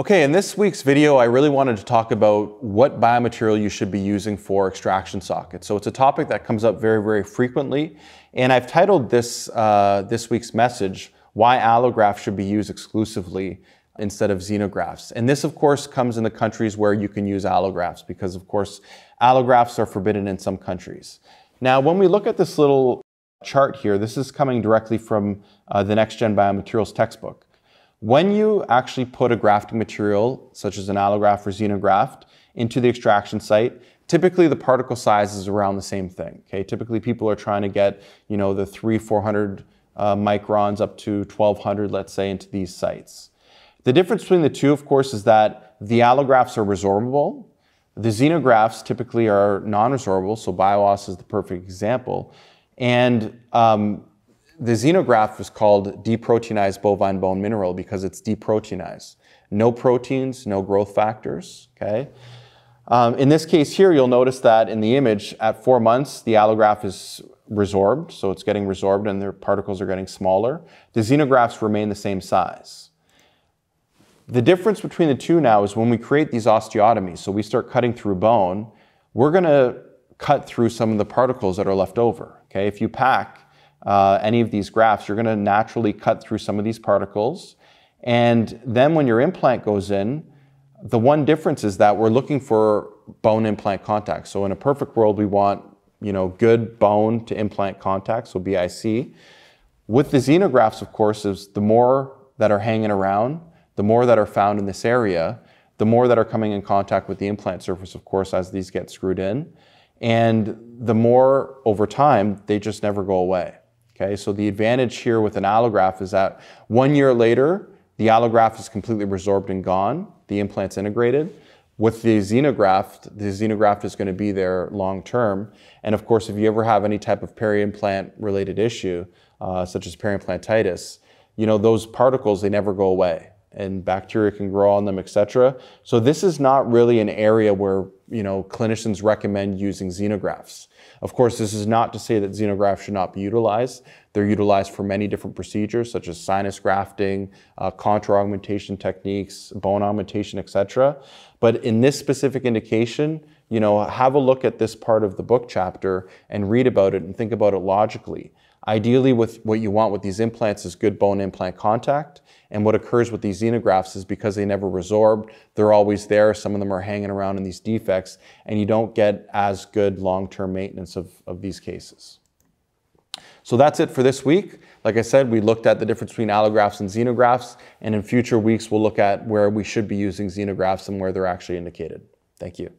Okay, in this week's video, I really wanted to talk about what biomaterial you should be using for extraction sockets. So it's a topic that comes up very, very frequently, and I've titled this, uh, this week's message, Why Allografts Should Be Used Exclusively instead of xenografts. And this, of course, comes in the countries where you can use allografts because, of course, allografts are forbidden in some countries. Now, when we look at this little chart here, this is coming directly from uh, the Next Gen Biomaterials textbook. When you actually put a grafting material, such as an allograft or xenograft, into the extraction site, typically the particle size is around the same thing. Okay, typically people are trying to get you know the three, four hundred uh, microns up to 1200, let's say, into these sites. The difference between the two, of course, is that the allografts are resorbable. The xenografts typically are non-resorbable, so BioOss is the perfect example. And um, the xenograft is called deproteinized bovine bone mineral because it's deproteinized. No proteins, no growth factors, okay? Um, in this case here, you'll notice that in the image, at four months, the allograft is resorbed, so it's getting resorbed and their particles are getting smaller. The xenografts remain the same size. The difference between the two now is when we create these osteotomies, so we start cutting through bone, we're gonna cut through some of the particles that are left over, okay? If you pack uh, any of these grafts, you're going to naturally cut through some of these particles. And then when your implant goes in, the one difference is that we're looking for bone implant contact. So in a perfect world, we want you know good bone to implant contact, so BIC. With the xenografts, of course, is the more that are hanging around, the more that are found in this area, the more that are coming in contact with the implant surface, of course, as these get screwed in. And the more over time, they just never go away. Okay, so the advantage here with an allograft is that one year later, the allograft is completely resorbed and gone, the implant's integrated. With the xenograft, the xenograft is going to be there long term. And of course, if you ever have any type of peri-implant related issue, uh, such as peri-implantitis, you know, those particles, they never go away and bacteria can grow on them, etc. So this is not really an area where you know clinicians recommend using xenografts. Of course, this is not to say that xenografts should not be utilized. They're utilized for many different procedures, such as sinus grafting, uh, contour augmentation techniques, bone augmentation, etc. But in this specific indication, you know, have a look at this part of the book chapter and read about it and think about it logically. Ideally, with what you want with these implants is good bone implant contact. And what occurs with these xenografts is because they never resorb, they're always there. Some of them are hanging around in these defects, and you don't get as good long-term maintenance of, of these cases. So that's it for this week. Like I said, we looked at the difference between allografts and xenografts, and in future weeks, we'll look at where we should be using xenografts and where they're actually indicated. Thank you.